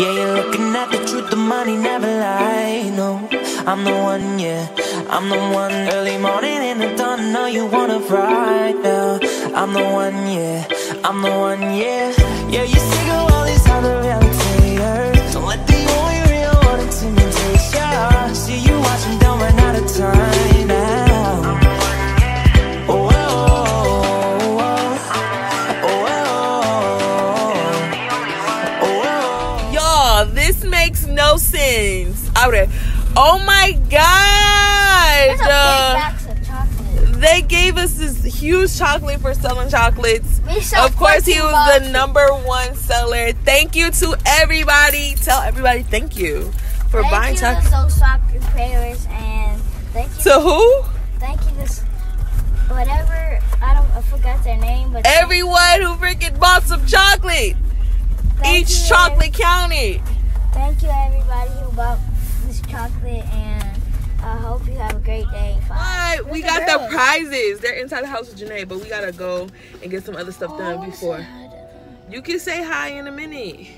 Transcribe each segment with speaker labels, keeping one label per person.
Speaker 1: Yeah, you're looking at the truth, the money never lie. No, I'm the one, yeah. I'm the one early morning in the dawn. Know you wanna ride now. I'm the one, yeah. I'm the one, yeah. Yeah, you're sick of all these other imitators. Don't let the only real one intimidate ya. See you watching, don't run out of time Oh
Speaker 2: my god!
Speaker 3: That's a big
Speaker 2: Uh,
Speaker 3: box of chocolate.
Speaker 2: they gave us this huge chocolate for selling chocolates. Of course, he was
Speaker 3: boxes.
Speaker 2: the number one seller. Thank you to everybody. Tell everybody thank you for
Speaker 3: Thank
Speaker 2: buying
Speaker 3: you
Speaker 2: chocolate.
Speaker 3: to Soul Soccer Players and thank you
Speaker 2: To who?
Speaker 3: thank you to whatever I don't I forgot their name but
Speaker 2: Everyone who freaking bought some chocolate.
Speaker 3: thank
Speaker 2: Each
Speaker 3: you,
Speaker 2: chocolate counted.
Speaker 3: Thank you everybody who bought chocolate and I hope you have a great day. Bye.
Speaker 2: What? We got
Speaker 3: the
Speaker 2: the prizes. They're inside the house with Janae, but we gotta go and get some other stuff done
Speaker 3: Oh,
Speaker 2: before.
Speaker 3: sad.
Speaker 2: You can say hi in a minute.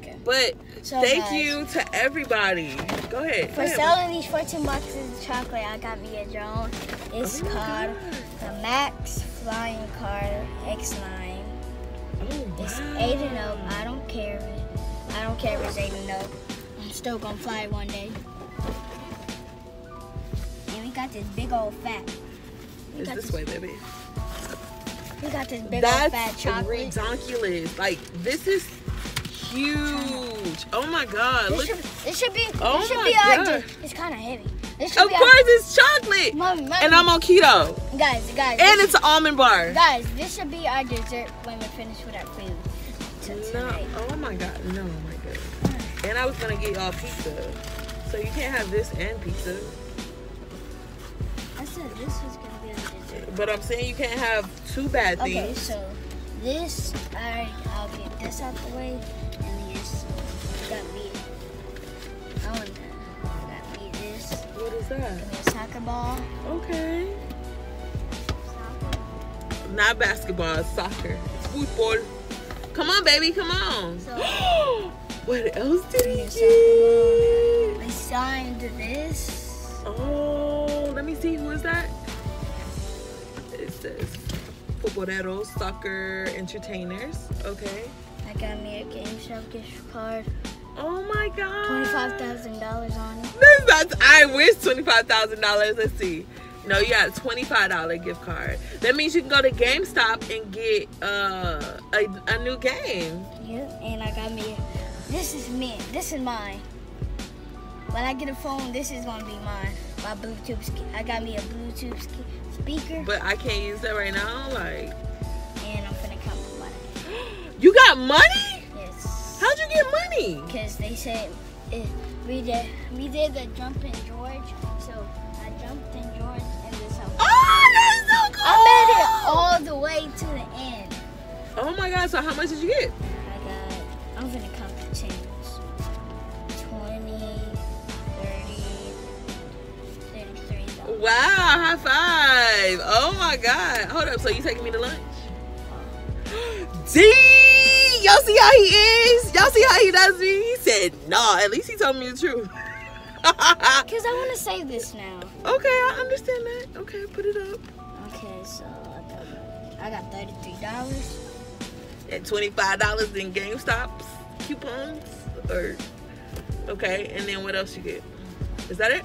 Speaker 3: Okay.
Speaker 2: But
Speaker 3: So,
Speaker 2: thank
Speaker 3: guys,
Speaker 2: you to everybody. Go ahead. Go
Speaker 3: For
Speaker 2: ahead.
Speaker 3: selling these 14 boxes of chocolate, I got me a drone. It's
Speaker 2: Oh
Speaker 3: called
Speaker 2: God.
Speaker 3: the Max Flying Car X9.
Speaker 2: Oh,
Speaker 3: It's
Speaker 2: wow.
Speaker 3: 8 and up. I don't care. I don't care if it's 8 and up. I'm still gonna fly one day. And we got this big old fat. We
Speaker 2: It's
Speaker 3: got
Speaker 2: this
Speaker 3: this,
Speaker 2: way, baby.
Speaker 3: we got this big old fat
Speaker 2: That's
Speaker 3: chocolate.
Speaker 2: ridiculous. Like this is huge. Oh my god.
Speaker 3: This
Speaker 2: Look.
Speaker 3: should, this should be.
Speaker 2: Oh
Speaker 3: this should be.
Speaker 2: God.
Speaker 3: It's kind of heavy.
Speaker 2: Of course, it's chocolate.
Speaker 3: Mommy, mommy.
Speaker 2: And I'm on keto.
Speaker 3: guys, guys.
Speaker 2: And it's an almond bar.
Speaker 3: Guys, this should be our dessert when we finish with our food to
Speaker 2: No.
Speaker 3: tonight.
Speaker 2: Oh my god. No, oh my god. And I was gonna get y'all pizza. So you can't have this and pizza.
Speaker 3: I said this was gonna be our dessert.
Speaker 2: But I'm saying you can't have two bad things.
Speaker 3: Okay, so this, I, I'll get this out the way, and this got me. I want got me this.
Speaker 2: What is that?
Speaker 3: Me a soccer ball.
Speaker 2: Okay.
Speaker 3: Soccer.
Speaker 2: Not basketball, soccer. It's football. Come on, baby, come on.
Speaker 3: So-
Speaker 2: what else did he get?
Speaker 3: Signed this.
Speaker 2: Oh, let me see. Who is that? It says Futboleros, soccer entertainers. Okay.
Speaker 3: I got me a GameStop gift card.
Speaker 2: Oh my god.
Speaker 3: Twenty-five thousand dollars on it.
Speaker 2: This that's I wish twenty five thousand dollars. Let's see. No, you got a twenty five dollar gift card. That means you can go to GameStop and get uh, a a new game.
Speaker 3: Yeah, and I got me. This is me. This is mine. When I get a phone, this is gonna be mine. My Bluetooth. I got me a Bluetooth speaker,
Speaker 2: But I can't use that right now. Like,
Speaker 3: and I'm gonna count with money.
Speaker 2: you got money?
Speaker 3: Yes.
Speaker 2: How'd you get money?
Speaker 3: Because they said it, we did we did the jump in George, so I jumped in George and this.
Speaker 2: Oh, that's so cool.
Speaker 3: I made it all the way to the end.
Speaker 2: Oh my god! So how much did you get?
Speaker 3: I got. I'm gonna
Speaker 2: Wow! High five! Oh my god! Hold up. So you taking me to lunch? D, y'all see how he is? Y'all see how he does me? He said, "Nah." At least he told me the truth.
Speaker 3: Because I want to save this now.
Speaker 2: okay, I understand that. Okay, put it up.
Speaker 3: Okay, so I got, $33.
Speaker 2: At twenty five dollars in GameStop's coupons, or okay, and then what else you get? Is that it?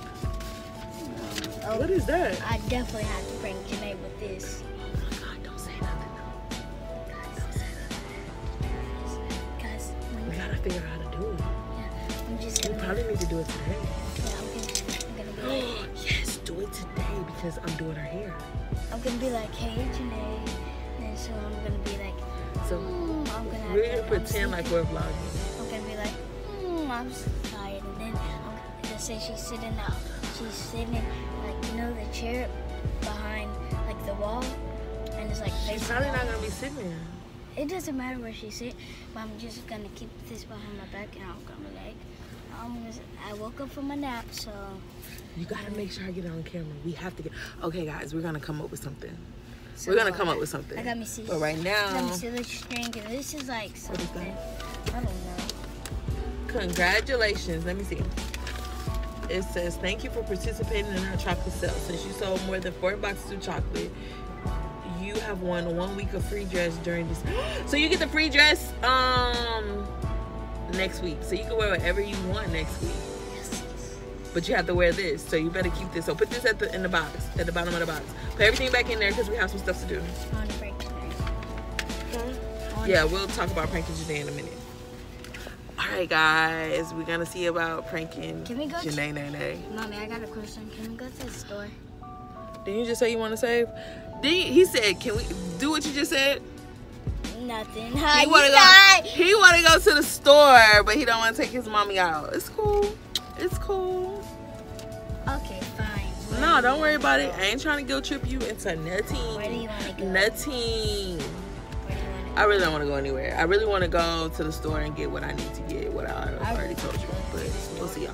Speaker 3: Oh,
Speaker 2: What is that?
Speaker 3: I definitely have to bring Janae with this.
Speaker 2: Oh my god! Don't say nothing. though. Don't say nothing.
Speaker 3: Guys,
Speaker 2: We gotta figure out how to do it.
Speaker 3: yeah, I'm just
Speaker 2: We
Speaker 3: gonna.
Speaker 2: probably need to do it today.
Speaker 3: Yeah, I'm gonna, I'm gonna be
Speaker 2: yes, do it today because I'm doing her hair.
Speaker 3: I'm gonna be like, hey Janae, and so I'm gonna be like,
Speaker 2: So
Speaker 3: hmm, I'm gonna.
Speaker 2: we're gonna
Speaker 3: like I'm
Speaker 2: pretend like we're vlogging.
Speaker 3: I'm gonna be like, hmm, I'm so tired, and then I'm gonna say she's sitting out. She's sitting like you know the chair behind like the wall, and it's like
Speaker 2: She's probably not gonna be sitting there.
Speaker 3: It doesn't matter where she sit, but I'm just gonna keep this behind my back, and I'm gonna like, I'm I woke up from a nap, so
Speaker 2: You gotta make sure I get on camera. We have to get. Okay, guys, we're gonna come up with something.
Speaker 3: so
Speaker 2: We're gonna come up with something.
Speaker 3: I got me see.
Speaker 2: But right
Speaker 3: I got
Speaker 2: now,
Speaker 3: me see the string, and this is like
Speaker 2: is
Speaker 3: something. I don't know.
Speaker 2: Congratulations. Let me see. It says, Thank you for participating in our chocolate sale. Since you sold more than four boxes of chocolate, you have won one week of free dress during this. so you get the free dress um next week. So you can wear whatever you want next week.
Speaker 3: Yes.
Speaker 2: But you have to wear this. So you better keep this. So put this at the in the box, at the bottom of the box. Put everything back in there because we have some stuff to do.
Speaker 3: On break tonight. On-
Speaker 2: Yeah, we'll talk about pranking Janae in a minute. Alright guys, we're gonna see about pranking
Speaker 3: Can we go to-
Speaker 2: Janae Nene.
Speaker 3: Mommy, I got a question. Can we go to the store?
Speaker 2: Didn't you just say you want to save? Did he, said, "Can we do what you just said?"
Speaker 3: Nothing.
Speaker 2: He want to go. He want to go to the store, but he don't want to take his mommy out. It's cool. It's cool.
Speaker 3: Okay, fine.
Speaker 2: No, don't worry about it. I ain't trying to guilt trip you into nothing.
Speaker 3: Where do you want to go?
Speaker 2: Nothing. I really don't want to go anywhere. I really want to go to the store and get what I need to get. What I already told you, but we'll see y'all.